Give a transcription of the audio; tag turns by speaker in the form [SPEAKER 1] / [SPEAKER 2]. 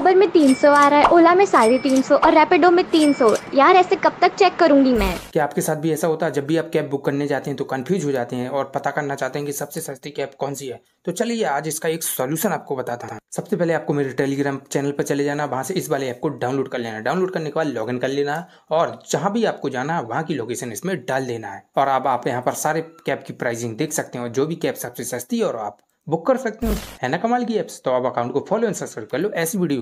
[SPEAKER 1] उबर में तीन सौ आ रहा है, ओला में साढ़े तीन सौ और रैपिडो में तीन सौ। यार, ऐसे कब तक चेक करूँगी मैं?
[SPEAKER 2] क्या आपके साथ भी ऐसा होता है जब भी आप कैब बुक करने जाते हैं तो कंफ्यूज हो जाते हैं और पता करना चाहते हैं कि सबसे सस्ती कैब कौन सी है। तो चलिए, आज इसका एक सोल्यूशन आपको बताता हूँ। सबसे पहले आपको मेरे टेलीग्राम चैनल पर चले जाना, वहाँ से इस वाले ऐप को डाउनलोड कर लेना। डाउनलोड करने के बाद लॉगिन कर लेना और जहाँ भी आपको जाना है, वहाँ की लोकेशन इसमें डाल देना है। और अब आप यहाँ पर सारे कैब की प्राइसिंग देख सकते हैं जो भी कैब सबसे सस्ती है और आप बुक कर सकते हो। है ना कमाल की एप्स तो आप अकाउंट को फॉलो एंड सब्सक्राइब कर लो। ऐसी वीडियो